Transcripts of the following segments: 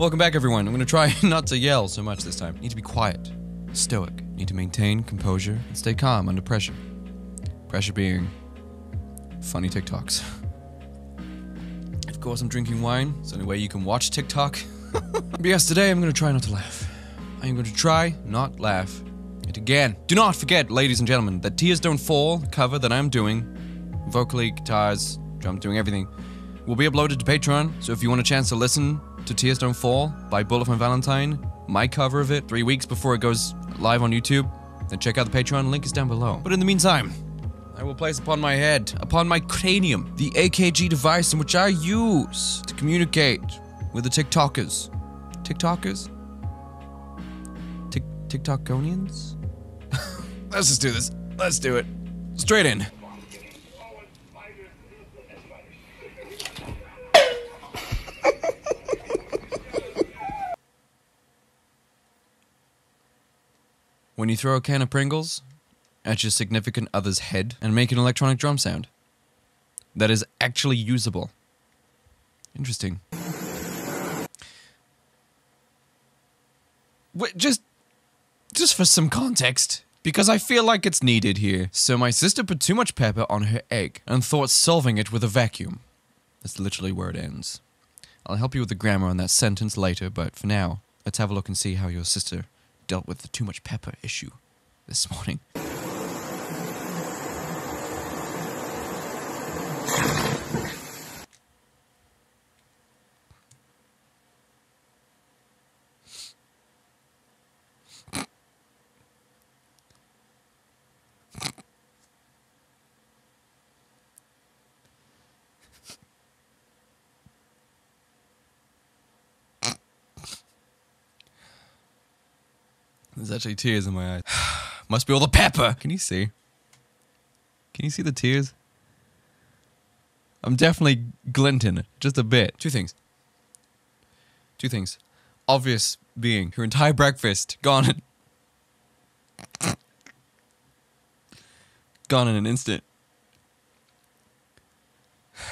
Welcome back, everyone. I'm gonna try not to yell so much this time. Need to be quiet, stoic. Need to maintain composure and stay calm under pressure. Pressure being funny TikToks. Of course, I'm drinking wine. It's the only way you can watch TikTok. but yes, today I'm gonna try not to laugh. I am going to try not laugh. And again, do not forget, ladies and gentlemen, that Tears Don't Fall cover that I'm doing, vocally, guitars, drum, doing everything, will be uploaded to Patreon. So if you want a chance to listen to Tears Don't Fall by Bullet for Valentine, my cover of it, three weeks before it goes live on YouTube, then check out the Patreon. Link is down below. But in the meantime, I will place upon my head, upon my cranium, the AKG device in which I use to communicate with the TikTokers. TikTokers? Tik TikTokonians? Let's just do this. Let's do it. Straight in. When you throw a can of Pringles at your significant other's head and make an electronic drum sound that is actually usable. Interesting. Wait, just just for some context because I feel like it's needed here. So my sister put too much pepper on her egg and thought solving it with a vacuum. That's literally where it ends. I'll help you with the grammar on that sentence later, but for now, let's have a look and see how your sister dealt with the too much pepper issue this morning. There's actually tears in my eyes. Must be all the pepper. Can you see? Can you see the tears? I'm definitely glinting just a bit. Two things. Two things. Obvious being your entire breakfast gone. Gone in an instant.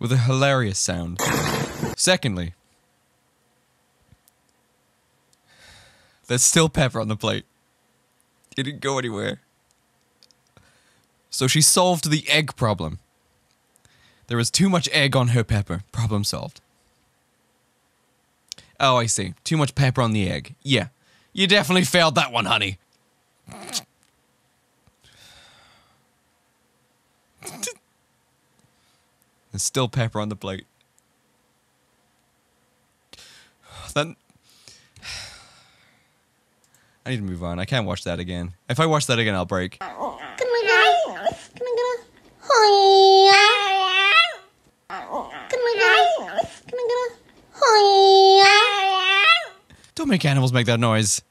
With a hilarious sound. Secondly, There's still pepper on the plate. It didn't go anywhere. So she solved the egg problem. There was too much egg on her pepper. Problem solved. Oh, I see. Too much pepper on the egg. Yeah. You definitely failed that one, honey. There's still pepper on the plate. Then I need to move on. I can't watch that again. If I watch that again, I'll break. Can I get a, can I get a, hi Can I get a, can I get a, hi Don't make animals make that noise.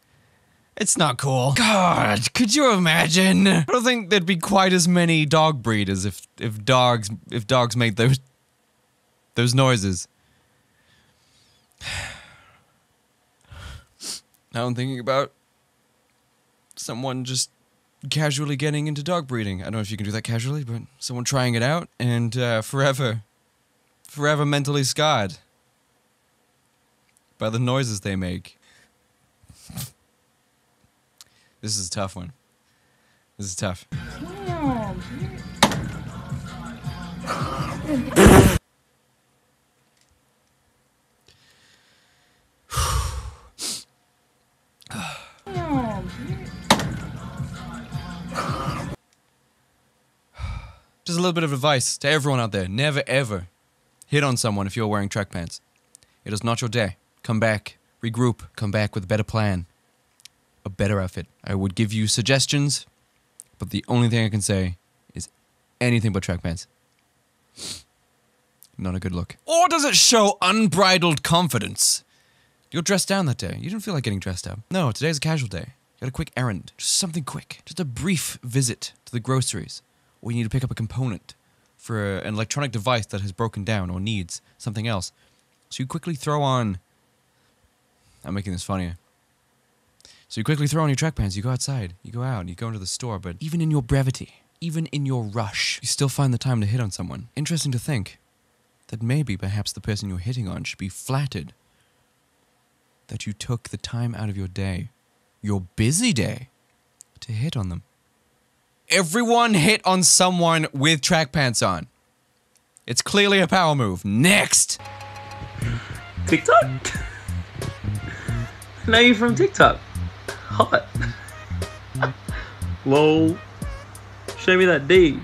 It's not cool. God, could you imagine? I don't think there'd be quite as many dog breeders if if dogs if dogs made those those noises. Now I'm thinking about someone just casually getting into dog breeding. I don't know if you can do that casually, but someone trying it out and uh, forever, forever mentally scarred by the noises they make. this is a tough one. This is tough. Little bit of advice to everyone out there. Never ever hit on someone if you're wearing track pants. It is not your day. Come back, regroup, come back with a better plan, a better outfit. I would give you suggestions, but the only thing I can say is anything but track pants. Not a good look. Or does it show unbridled confidence? You're dressed down that day. You didn't feel like getting dressed up. No, today's a casual day. You got a quick errand. Just something quick. Just a brief visit to the groceries you need to pick up a component for an electronic device that has broken down or needs something else. So you quickly throw on. I'm making this funnier. So you quickly throw on your track pants, you go outside, you go out, you go into the store, but even in your brevity, even in your rush, you still find the time to hit on someone. Interesting to think. that maybe perhaps the person you're hitting on should be flattered that you took the time out of your day, your busy day, to hit on them. Everyone hit on someone with track pants on. It's clearly a power move. Next! TikTok? now you're from TikTok. Hot. Lol. Show me that D.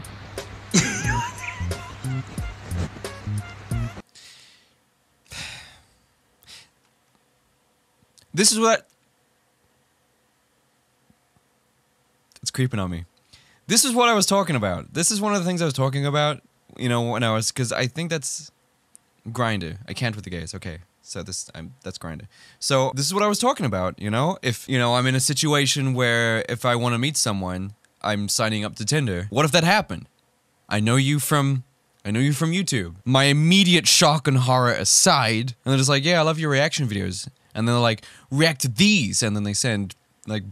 This is what. It's creeping on me. This is what I was talking about. This is one of the things I was talking about, you know, when I was. Because I think that's. Grindr. I can't with the gays. Okay. So this, I'm, that's Grindr. So this is what I was talking about. You know, if you know, I'm in a situation where if I want to meet someone, I'm signing up to Tinder. What if that happened? I know you from, I know you from YouTube. My immediate shock and horror aside, and they're just like, yeah, I love your reaction videos, and then they're like, react to these, and then they send like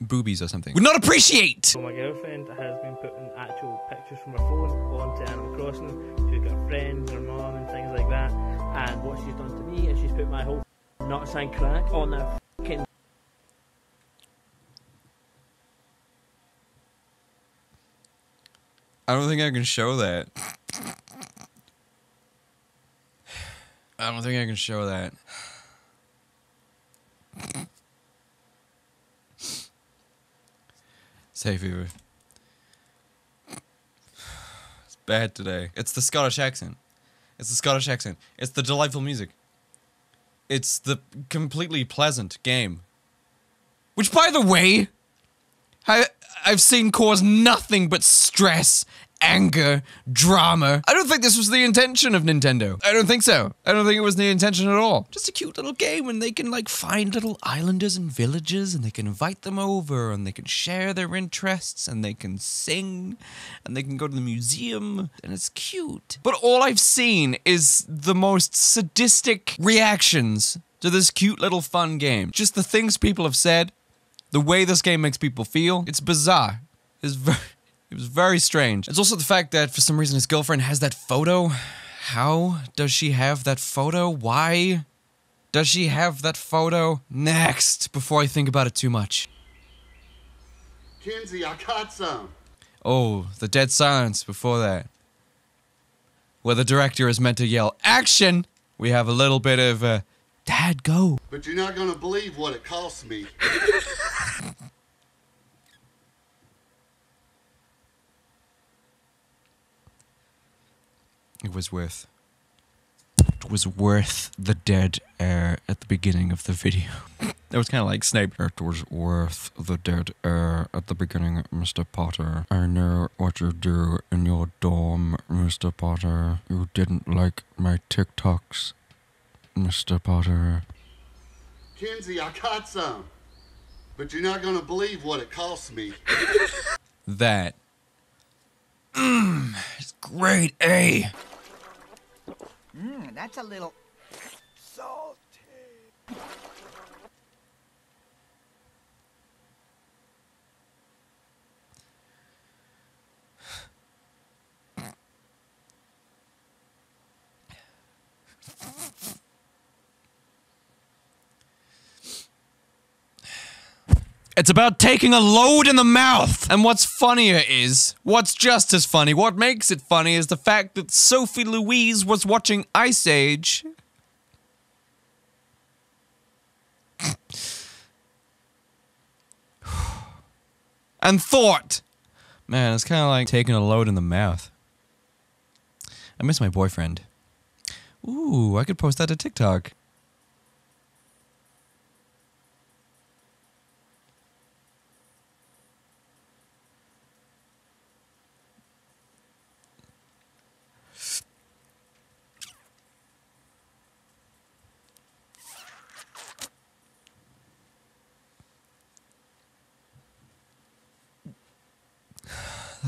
boobies or something. Would not appreciate. So my girlfriend has been putting actual pictures from her phone onto Animal Crossing. She's got friends, her mom, and things like that. And what she's done to me is she's put my whole not sign crack on a fucking I don't think I can show that. I don't think I can show that. Say fever. It's bad today. It's the Scottish accent. It's the Scottish accent. It's the delightful music. It's the completely pleasant game. Which, by the way, I, I've seen cause nothing but stress, anger, drama. I don't think this was the intention of Nintendo. I don't think so. I don't think it was the intention at all. Just a cute little game and they can like find little islanders and villages and they can invite them over and they can share their interests and they can sing and they can go to the museum and it's cute. But all I've seen is the most sadistic reactions to this cute little fun game. Just the things people have said, the way this game makes people feel, it's bizarre. It's very, it was very strange. It's also the fact that for some reason his girlfriend has that photo. How does she have that photo? Why does she have that photo? Next, before I think about it too much. Kenzie, I got some. Oh, the dead silence before that. Where the director is meant to yell, Action! We have a little bit of, uh, Dad, go. But you're not gonna believe what it cost me. It was worth. It was worth the dead air at the beginning of the video. That was kind of like Snape. It was worth the dead air at the beginning, Mr. Potter. I know what you do in your dorm, Mr. Potter. You didn't like my TikToks, Mr. Potter. Kenzie, I got some. But you're not gonna believe what it cost me. That. Mmm, it's great A. Mmm, that's a little salty. It's about taking a load in the mouth. And what's funnier is, what's just as funny, what makes it funny is the fact that Sophie Louise was watching Ice Age. and thought, man, it's kind of like taking a load in the mouth. I miss my boyfriend. Ooh, I could post that to TikTok.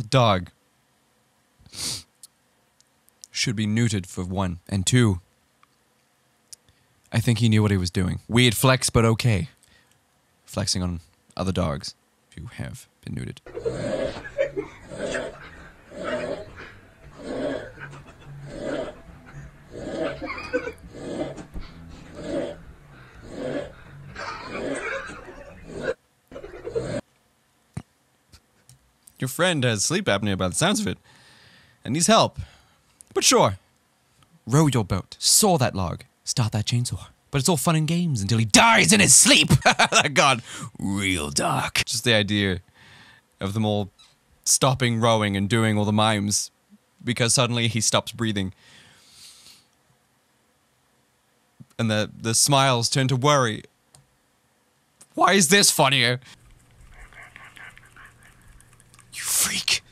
Dog should be neutered for one. And two, I think he knew what he was doing. Weird flex, but okay. Flexing on other dogs who have been neutered. Your friend has sleep apnea by the sounds of it and needs help. But sure, row your boat, saw that log, start that chainsaw. But it's all fun and games until he dies in his sleep. that got real dark. Just the idea of them all stopping rowing and doing all the mimes because suddenly he stops breathing. And the, the smiles turn to worry. Why is this funnier? You freak.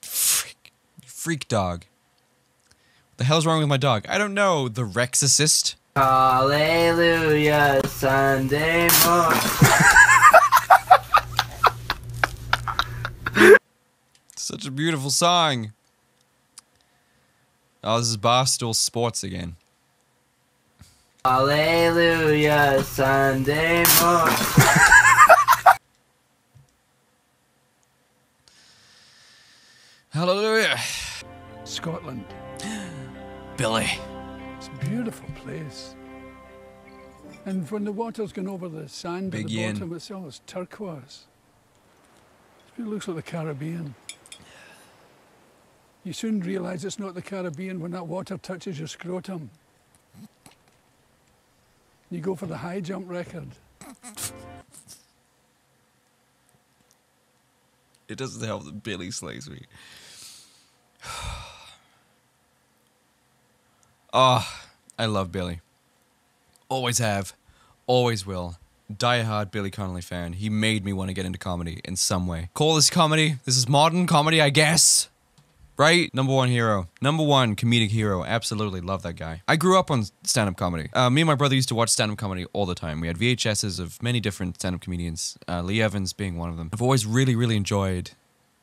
Freak. Freak dog. What the hell's wrong with my dog? I don't know. The Rexorcist? Hallelujah, Sunday morning. Such a beautiful song. Oh, this is Barstool Sports again. Hallelujah, Sunday morning. Hallelujah. Scotland. Billy. It's a beautiful place. And when the water's gone over the sand Big at the yin. bottom, it's almost turquoise. It looks like the Caribbean. You soon realise it's not the Caribbean when that water touches your scrotum. You go for the high jump record. It doesn't help that Billy slays me. Oh, I love Billy. Always have. Always will. Die hard Billy Connolly fan. He made me want to get into comedy in some way. Call this comedy. This is modern comedy, I guess. Right? Number one hero. Number one comedic hero. Absolutely love that guy. I grew up on stand up comedy. Uh, me and my brother used to watch stand up comedy all the time. We had VHSs of many different stand up comedians, uh, Lee Evans being one of them. I've always really, really enjoyed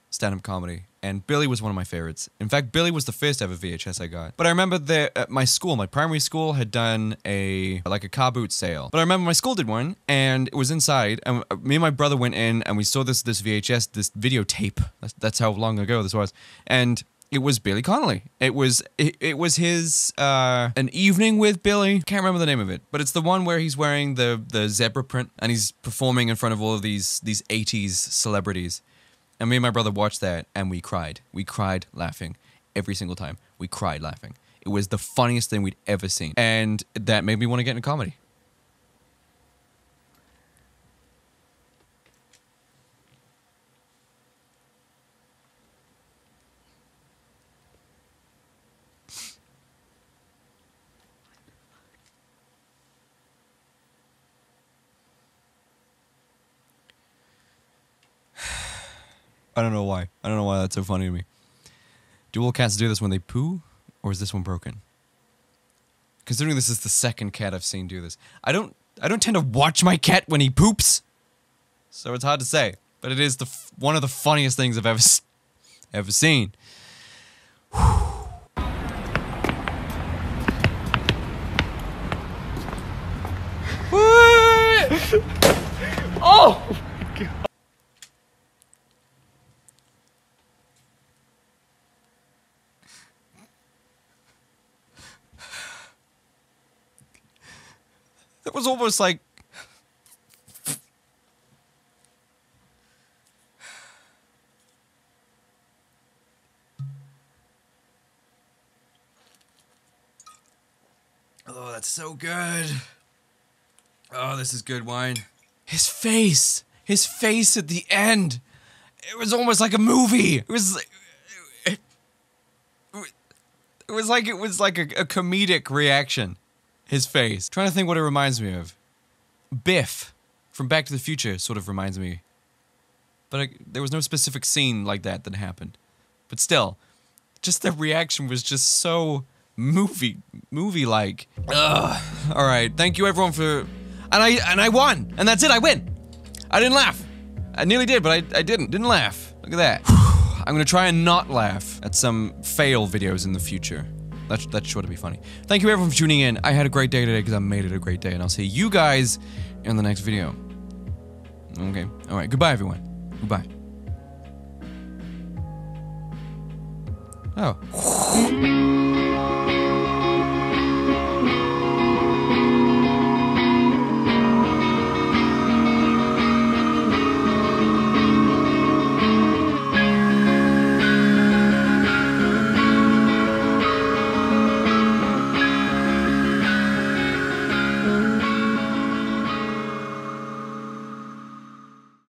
stand up comedy. And Billy was one of my favorites. In fact, Billy was the first ever VHS I got. But I remember that at my school, my primary school, had done a like a car boot sale. But I remember my school did one, and it was inside. And uh, me and my brother went in, and we saw this this VHS, this videotape. That's, that's how long ago this was. And it was Billy Connolly. It was it, it was his uh an evening with Billy. Can't remember the name of it, but it's the one where he's wearing the the zebra print and he's performing in front of all of these these 80s celebrities. And me and my brother watched that and we cried. We cried laughing every single time. We cried laughing. It was the funniest thing we'd ever seen. And that made me want to get into comedy. I don't know why. I don't know why that's so funny to me. Do all cats do this when they poo, or is this one broken? Considering this is the second cat I've seen do this, I don't. I don't tend to watch my cat when he poops, so it's hard to say. But it is the f- one of the funniest things I've ever s- ever seen. Oh! Was almost like. Oh, that's so good. Oh, this is good wine. His face. His face at the end. It was almost like a movie. It was. It, it was like it was like a, a comedic reaction his face. Trying to think what it reminds me of. Biff from Back to the Future sort of reminds me. But I, there was no specific scene like that that happened. But still, just the reaction was just so movie movie like. All right, thank you everyone for, and I and I won, and that's it. I win. I didn't laugh. I nearly did, but I, I didn't. Didn't laugh. Look at that. I'm gonna try and not laugh at some fail videos in the future. That's, that's sure to be funny. Thank you everyone for tuning in. I had a great day today because I made it a great day, and I'll see you guys in the next video. Okay. All right. Goodbye, everyone. Goodbye. Oh.